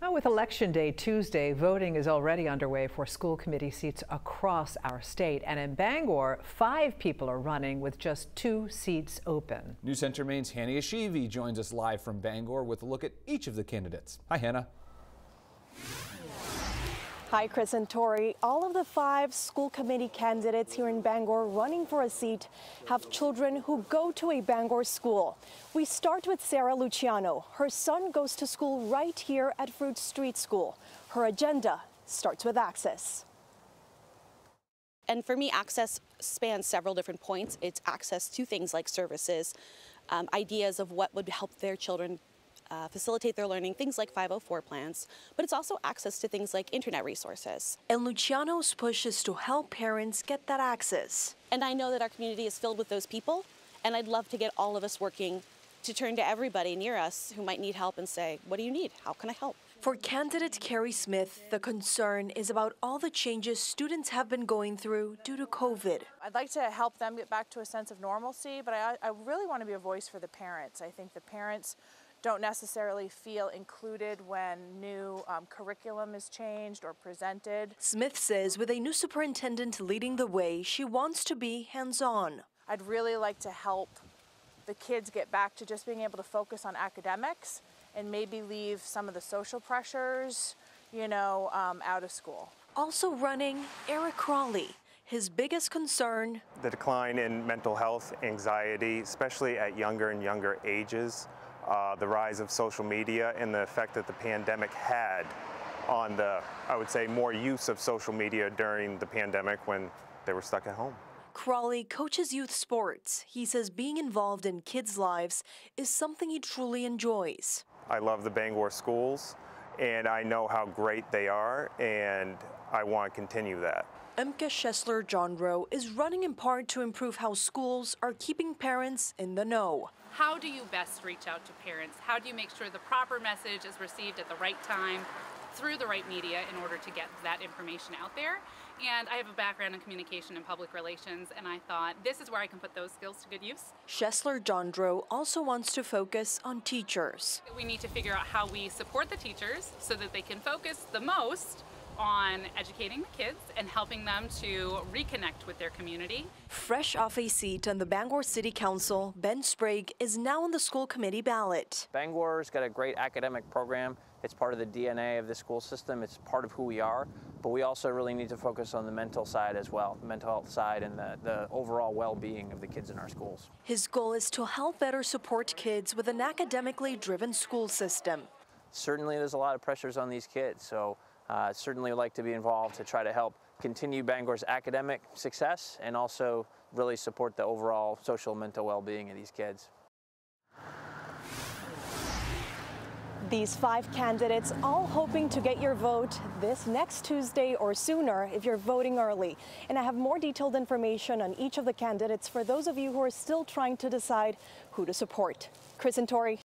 Now, with Election Day Tuesday, voting is already underway for school committee seats across our state. And in Bangor, five people are running with just two seats open. News Center Maine's Hannah Yeshivi joins us live from Bangor with a look at each of the candidates. Hi, Hannah. Hi, Chris and Tori. All of the five school committee candidates here in Bangor running for a seat have children who go to a Bangor school. We start with Sarah Luciano. Her son goes to school right here at Fruit Street School. Her agenda starts with access. And for me, access spans several different points. It's access to things like services, um, ideas of what would help their children uh, facilitate their learning, things like 504 plans, but it's also access to things like internet resources. And Luciano's push is to help parents get that access. And I know that our community is filled with those people, and I'd love to get all of us working to turn to everybody near us who might need help and say, What do you need? How can I help? For candidate Carrie Smith, the concern is about all the changes students have been going through due to COVID. I'd like to help them get back to a sense of normalcy, but I, I really want to be a voice for the parents. I think the parents don't necessarily feel included when new um, curriculum is changed or presented. Smith says with a new superintendent leading the way, she wants to be hands on. I'd really like to help the kids get back to just being able to focus on academics and maybe leave some of the social pressures, you know, um, out of school. Also running, Eric Crawley. His biggest concern the decline in mental health, anxiety, especially at younger and younger ages uh, the rise of social media and the effect that the pandemic had on the, I would say, more use of social media during the pandemic when they were stuck at home. Crawley coaches youth sports. He says being involved in kids' lives is something he truly enjoys. I love the Bangor schools and I know how great they are and I want to continue that. Emke Schessler Johnrow is running in part to improve how schools are keeping parents in the know. How do you best reach out to parents? How do you make sure the proper message is received at the right time through the right media in order to get that information out there? And I have a background in communication and public relations, and I thought this is where I can put those skills to good use. Schessler Johnrow also wants to focus on teachers. We need to figure out how we support the teachers so that they can focus the most on educating the kids and helping them to reconnect with their community. Fresh off a seat on the Bangor City Council, Ben Sprague is now on the school committee ballot. Bangor's got a great academic program. It's part of the DNA of the school system. It's part of who we are. But we also really need to focus on the mental side as well, the mental health side and the, the overall well-being of the kids in our schools. His goal is to help better support kids with an academically driven school system. Certainly there's a lot of pressures on these kids, so uh, certainly would like to be involved to try to help continue Bangor's academic success and also really support the overall social and mental well-being of these kids. These five candidates all hoping to get your vote this next Tuesday or sooner if you're voting early. And I have more detailed information on each of the candidates for those of you who are still trying to decide who to support. Chris and Tori.